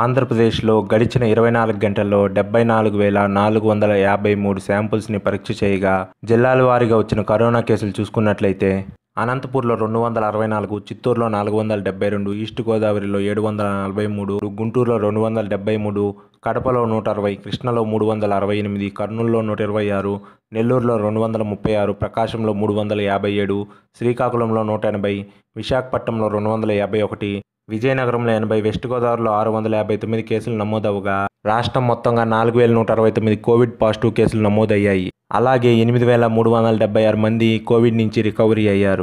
ఆంధ్రప్రదేశ్లో గడిచిన ఇరవై నాలుగు గంటల్లో డెబ్బై నాలుగు వేల నాలుగు వందల యాభై మూడు శాంపుల్స్ని పరీక్ష చేయగా జిల్లాల వారీగా వచ్చిన కరోనా కేసులు చూసుకున్నట్లయితే అనంతపూర్లో రెండు వందల అరవై నాలుగు చిత్తూరులో నాలుగు వందల డెబ్బై రెండు ఈస్ట్ గోదావరిలో ఏడు వందల నలభై మూడు గుంటూరులో రెండు వందల డెబ్బై మూడు కడపలో నూట అరవై కృష్ణలో మూడు వందల అరవై ఎనిమిది కర్నూలులో నూట ఇరవై ఆరు నెల్లూరులో రెండు వందల ముప్పై ఆరు ప్రకాశంలో మూడు వందల యాభై ఏడు శ్రీకాకుళంలో నూట ఎనభై విశాఖపట్నంలో రెండు వందల యాభై ఒకటి విజయనగరంలో ఎనభై వెస్ట్ గోదావరిలో ఆరు వందల యాభై తొమ్మిది కేసులు నమోదవగా రాష్ట్రం మొత్తంగా నాలుగు వేల నూట అరవై తొమ్మిది కోవిడ్ పాజిటివ్ కేసులు నమోదయ్యాయి. అలాగే ఎనిమిది వేల మూడు వందల డెబ్బై ఆరు మంది కోవిడ్ నుంచి రికవరీ అయ్యారు.